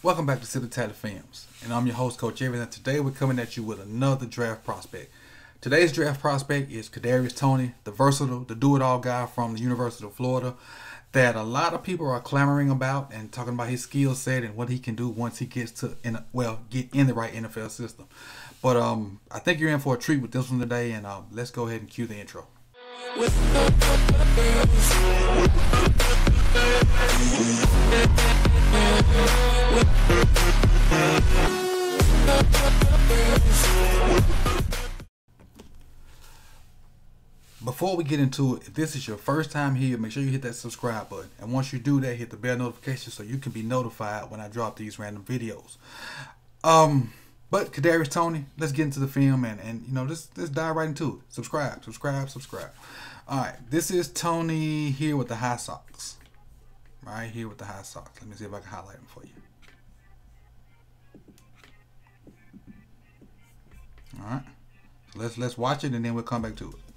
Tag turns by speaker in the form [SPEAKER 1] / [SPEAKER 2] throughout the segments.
[SPEAKER 1] Welcome back to Silly Tally Films, and I'm your host, Coach Evans, and today we're coming at you with another draft prospect. Today's draft prospect is Kadarius Toney, the versatile, the do-it-all guy from the University of Florida, that a lot of people are clamoring about and talking about his skill set and what he can do once he gets to, in, well, get in the right NFL system. But um, I think you're in for a treat with this one today, and uh, let's go ahead and cue the intro. Before we get into it, if this is your first time here, make sure you hit that subscribe button. And once you do that, hit the bell notification so you can be notified when I drop these random videos. Um, but Kadarius Toney, let's get into the film and, and you know, let's let's dive right into it. Subscribe, subscribe, subscribe. All right, this is Toney here with the high socks. Right here with the high socks. Let me see if I can highlight them for you. All right, so let's let's watch it and then we'll come back to it.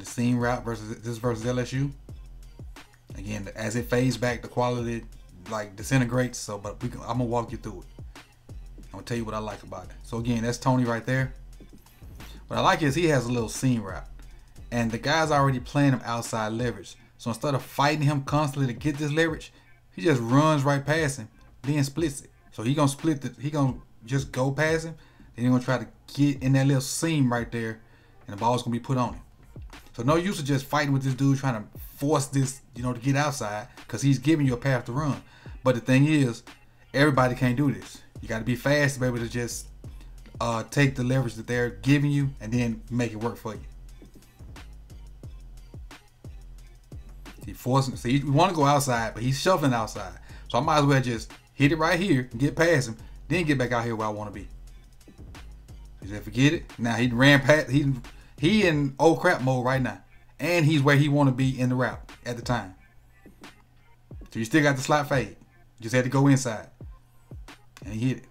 [SPEAKER 1] The seam route versus this versus LSU. Again, as it fades back, the quality like disintegrates. So, but we can, I'm gonna walk you through it. I'm gonna tell you what I like about it. So again, that's Toney right there. What I like is he has a little seam route, and the guy's already playing him outside leverage. So instead of fighting him constantly to get this leverage, he just runs right past him, then splits it. So he gonna split the, he gonna just go past him, then he gonna try to get in that little seam right there, and the ball's gonna be put on him. So no use of just fighting with this dude trying to force this, you know, to get outside because he's giving you a path to run. But the thing is, everybody can't do this. You got to be fast to be able to just uh, take the leverage that they're giving you and then make it work for you. He forcing. So you want to go outside, but he's shuffling outside. So I might as well just hit it right here and get past him, then get back out here where I want to be. He said, forget it. Now he ran past. He he in old crap mode right now. And he's where he want to be in the route at the time. So you still got the slot fade. Just had to go inside. And he hit it.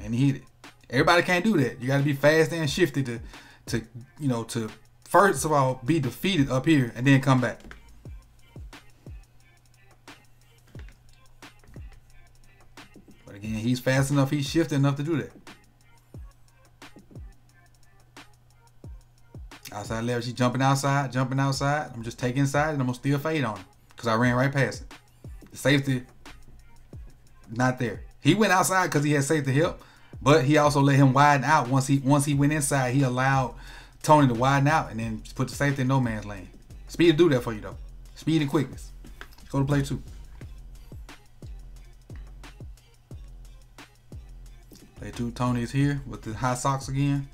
[SPEAKER 1] And he hit it. Everybody can't do that. You got to be fast and shifty to, to, you know, to first of all be defeated up here and then come back. But again, he's fast enough. He's shifty enough to do that. Outside leverage, he's jumping outside, jumping outside. I'm just taking inside and I'm gonna still fade on him. Cause I ran right past him. The safety, not there. He went outside because he had safety help, but he also let him widen out once he once he went inside, he allowed Toney to widen out and then put the safety in no man's lane. Speed to do that for you though. Speed and quickness. Go to play two. Play two, Toney is here with the high socks again.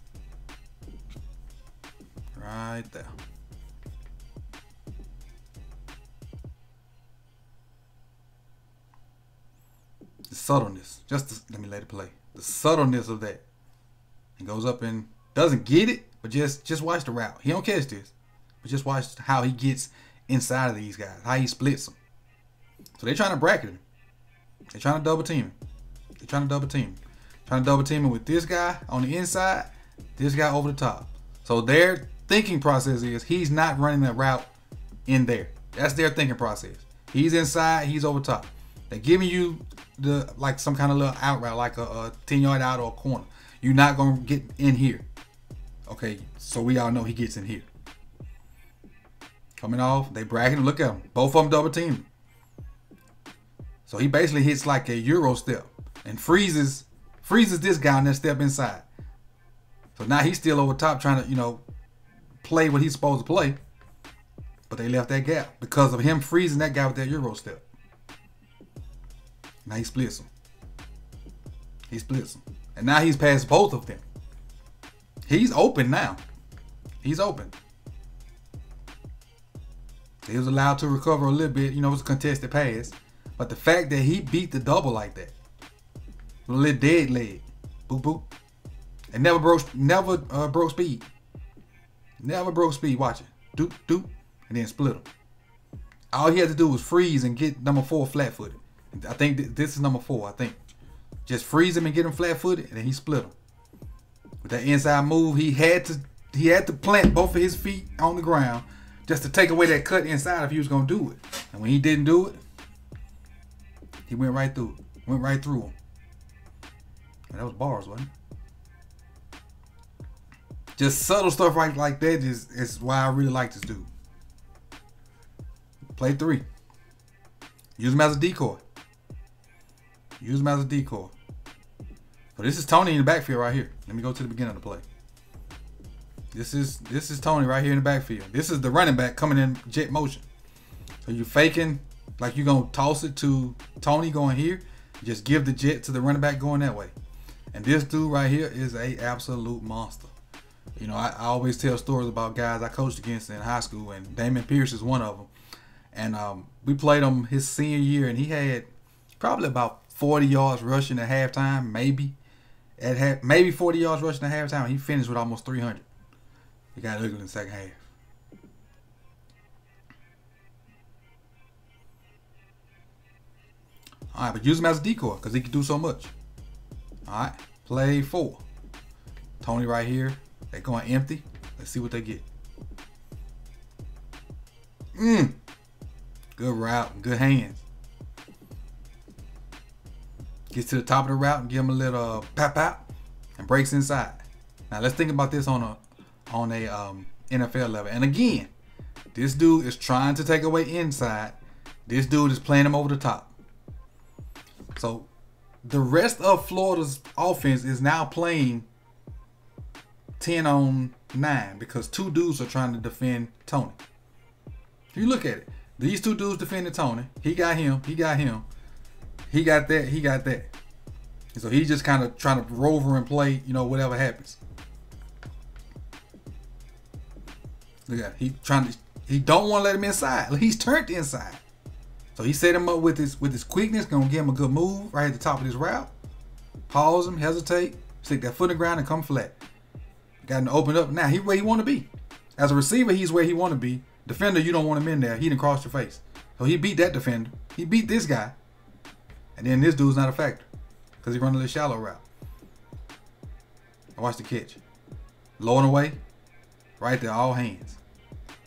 [SPEAKER 1] Right there. The subtleness, just let me let it play. The subtleness of that. He goes up and doesn't get it, but just just watch the route. He don't catch this, but just watch how he gets inside of these guys, how he splits them. So they're trying to bracket him. They're trying to double team him. They're trying to double team him. Trying to double team him with this guy on the inside, this guy over the top. So their thinking process is he's not running that route in there. That's their thinking process. He's inside, he's over top. They're giving you the like some kind of little out route, like a, a 10 yard out or a corner. You're not gonna get in here. Okay, so we all know he gets in here. Coming off, they bragging. Look at him. Both of them double team. So he basically hits like a euro step and freezes freezes this guy on that step inside. So now he's still over top trying to, you know, play what he's supposed to play. But they left that gap because of him freezing that guy with that Euro step. Now he splits him. He splits him. And now he's past both of them. He's open now. He's open. He was allowed to recover a little bit. You know, it was a contested pass. But the fact that he beat the double like that, a little dead leg, boop boop, and never broke, never uh, broke speed. Never broke speed. Watch it. Doop, doop. And then split them. All he had to do was freeze and get number four flat footed. I think th this is number four. I think. Just freeze him and get him flat footed, and then he split him. With that inside move, he had to he had to plant both of his feet on the ground, just to take away that cut inside if he was gonna do it. And when he didn't do it, he went right through. Went right through him. And that was bars, wasn't it? Just subtle stuff right like that is, is why I really like this dude. Play three. Use him as a decoy. Use him as a decoy. But this is Toney in the backfield right here. Let me go to the beginning of the play. This is this is Toney right here in the backfield. This is the running back coming in jet motion. So you're faking like you're gonna toss it to Toney going here. Just give the jet to the running back going that way. And this dude right here is a absolute monster. You know, I, I always tell stories about guys I coached against in high school, and Dameon Pierce is one of them. And um, we played him his senior year, and he had probably about 40 yards rushing at halftime, maybe. At half, maybe 40 yards rushing at halftime. He finished with almost 300. He got ugly in the second half. All right, but use him as a decoy because he can do so much. All right, play four. Toney right here. They're going empty. Let's see what they get. Mmm. Good route. Good hands. Gets to the top of the route and give him a little uh, pap pap and breaks inside. Now let's think about this on a on a um, NFL level. And again, this dude is trying to take away inside. This dude is playing him over the top. So the rest of Florida's offense is now playing 10 on 9 because two dudes are trying to defend Toney. If you look at it, these two dudes defended Toney. He got him. He got him. He got that. He got that. And so he's just kind of trying to rover and play, you know, whatever happens. Look at he trying to he don't want to let him inside. He's turned inside. So he set him up with his with his quickness, gonna give him a good move right at the top of his route. Pause him, hesitate, stick that foot in the ground and come flat. Got him open up. Now he where he want to be. As a receiver, he's where he want to be. Defender, you don't want him in there. He didn't cross your face. So he beat that defender. He beat this guy. And then this dude's not a factor. Because he running little shallow route. I watch the catch. Low and away. Right there, all hands.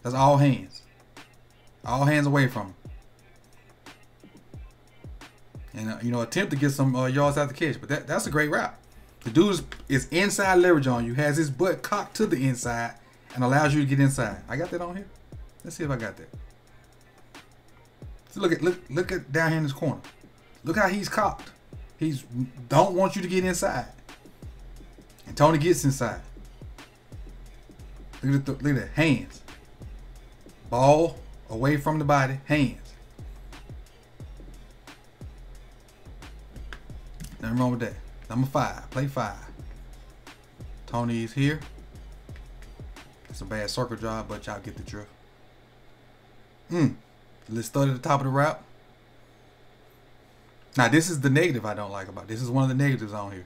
[SPEAKER 1] That's all hands. All hands away from him. And, uh, you know, attempt to get some uh, yards out the catch. But that, that's a great route. The dude is, inside leverage on you, has his butt cocked to the inside, and allows you to get inside. I got that on here. Let's see if I got that. So look at look look at down here in this corner. Look how he's cocked. He's don't want you to get inside. And Toney gets inside. Look at the look at that hands. Ball away from the body, hands. Nothing wrong with that. Number five, play five. Toney is here. It's a bad circle job, but y'all get the drift. Hmm. Let's start at the top of the route. Now, this is the negative I don't like about. This is one of the negatives on here.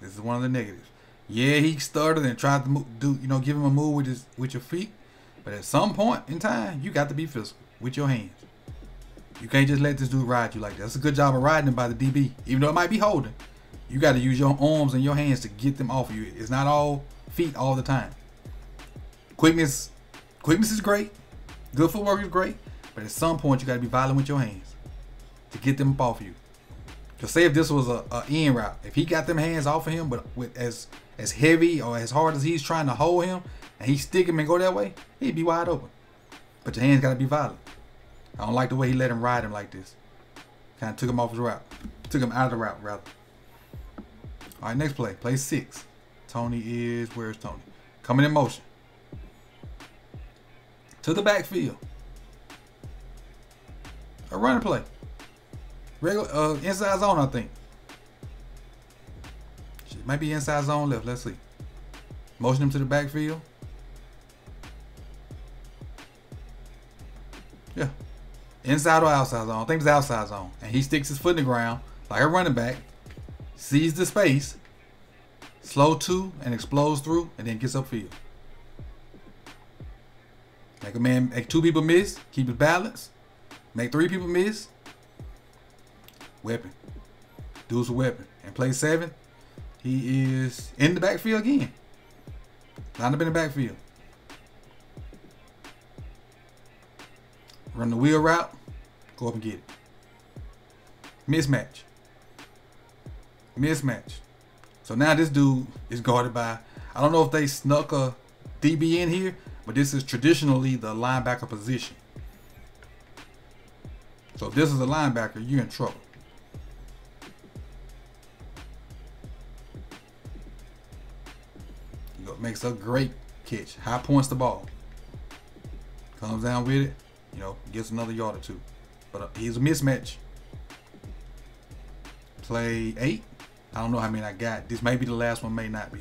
[SPEAKER 1] This is one of the negatives. Yeah, he started and tried to do, you know, give him a move with his with your feet, but at some point in time, you got to be physical with your hands. You can't just let this dude ride you like that. That's a good job of riding him by the DB, even though it might be holding. You got to use your arms and your hands to get them off of you. It's not all feet all the time. Quickness, quickness is great. Good footwork is great, but at some point you got to be violent with your hands to get them off of you. To say if this was a, a in route, if he got them hands off of him, but with as as heavy or as hard as he's trying to hold him, and he stick him and go that way, he'd be wide open. But your hands got to be violent. I don't like the way he let him ride him like this. Kind of took him off his route. Took him out of the route, rather. All right, next play. Play six. Toney is, where's Toney? Coming in motion. To the backfield. A running play. Regular, uh, inside zone, I think. Might be inside zone left. Let's see. Motion him to the backfield. Inside or outside zone. I think it's outside zone. And he sticks his foot in the ground like a running back. Sees the space. Slow two and explodes through and then gets upfield. Make a man, make two people miss, keep his balance. Make three people miss. Weapon. Dude's a weapon. And play seven, he is in the backfield again. Lined up in the backfield. run the wheel route, go up and get it. Mismatch. Mismatch. So now this dude is guarded by, I don't know if they snuck a DB in here, but this is traditionally the linebacker position. So if this is a linebacker, you're in trouble. Makes a great catch. High points the ball. Comes down with it, you know, gets another yard or two. But uh, he's a mismatch. Play eight. I don't know how many I got. This may be the last one, may not be.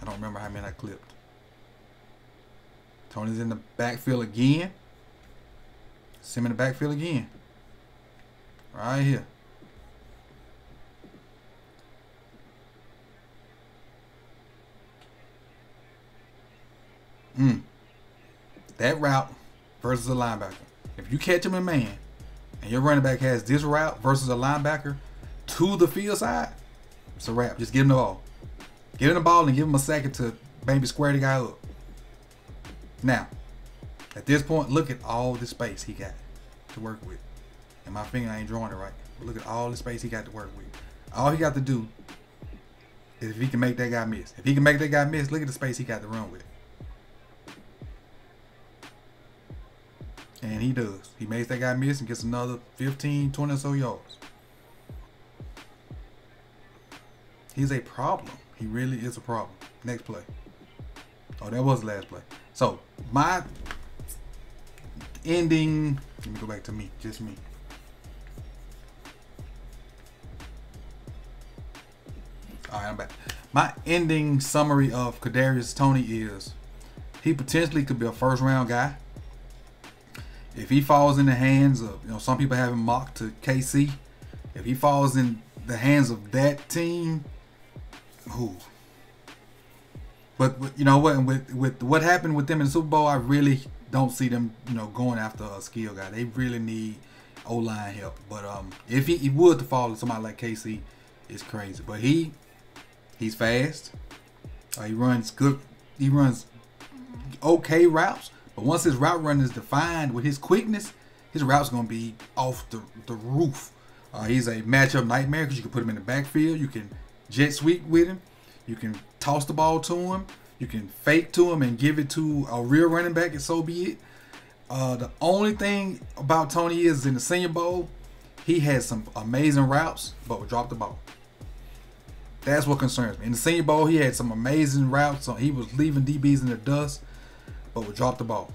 [SPEAKER 1] I don't remember how many I clipped. Toney's in the backfield again. Sim in the backfield again. Right here. Mm. That route versus a linebacker. If you catch him in man, and your running back has this route versus a linebacker to the field side, it's a wrap. Just give him the ball. Give him the ball and give him a second to maybe square the guy up. Now, at this point, look at all the space he got to work with. And my finger I ain't drawing it right. But look at all the space he got to work with. All he got to do is if he can make that guy miss. If he can make that guy miss, look at the space he got to run with. And he does. He makes that guy miss and gets another 15, 20 or so yards. He's a problem. He really is a problem. Next play. Oh, that was the last play. So, my ending. Let me go back to me. Just me. All right, I'm back. My ending summary of Kadarius Toney is he potentially could be a first round guy if he falls in the hands of, you know, some people have him mocked to KC. If he falls in the hands of that team, who? But you know what? With with what happened with them in Super Bowl, I really don't see them, you know, going after a skill guy. They really need O line help. But um, if he, he would to fall to somebody like KC, it's crazy. But he he's fast. Uh, he runs good. He runs okay routes. But once his route run is defined with his quickness, his route's gonna be off the, the roof. Uh, he's a matchup nightmare because you can put him in the backfield. You can jet sweep with him. You can toss the ball to him. You can fake to him and give it to a real running back, and so be it. Uh, the only thing about Toney is in the Senior Bowl, he had some amazing routes, but would drop the ball. That's what concerns me. In the Senior Bowl, he had some amazing routes. So he was leaving DBs in the dust but would drop the ball.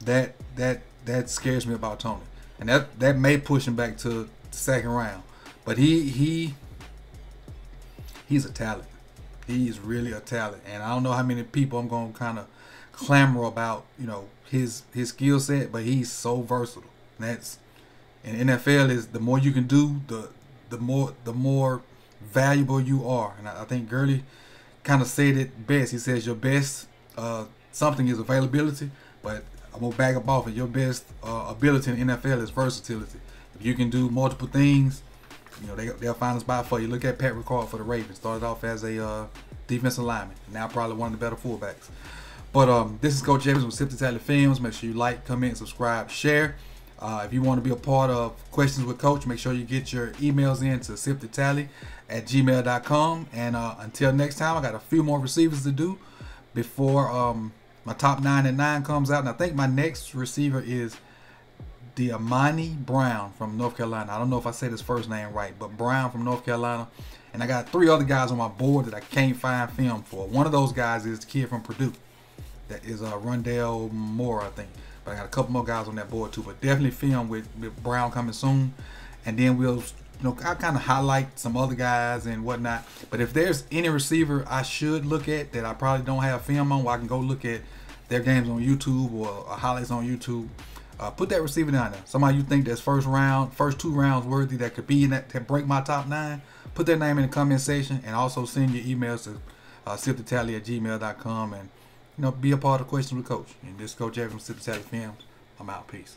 [SPEAKER 1] That that that scares me about Toney, and that that may push him back to the second round. But he he he's a talent. He's really a talent, and I don't know how many people I'm gonna kind of clamor about, you know, his his skill set. But he's so versatile. And that's and NFL is the more you can do, the the more the more valuable you are. And I, I think Gurley kind of said it best. He says your best uh, something is availability, but I'm gonna back up off it. Your best uh, ability in NFL is versatility. If you can do multiple things, you know they, they'll find a spot for you. Look at Pat Ricard for the Ravens. Started off as a uh, defensive lineman, now probably one of the better fullbacks. But um, this is Coach Evans with Sip Tally Films. Make sure you like, comment, subscribe, share. Uh, if you want to be a part of Questions with Coach, make sure you get your emails in to sip2tally at gmail.com. And uh, until next time, I got a few more receivers to do before um, my top nine and nine comes out, and I think my next receiver is Dyami Brown from North Carolina. I don't know if I said his first name right, but Brown from North Carolina. And I got three other guys on my board that I can't find film for. One of those guys is the kid from Purdue. That is uh, Rondale Moore, I think. But I got a couple more guys on that board too. But definitely film with, with Brown coming soon. And then we'll you know, I kind of highlight some other guys and whatnot. But if there's any receiver I should look at that I probably don't have film on, where I can go look at their games on YouTube or, highlights on YouTube, uh, put that receiver down there. Somebody you think that's first round, first two rounds worthy that could be in that to break my top nine. Put their name in the comment section and also send your emails to uh, at gmail.com and you know be a part of Questions with Coach. And this Coach Evans, Sip the Tally Films. I'm out. Peace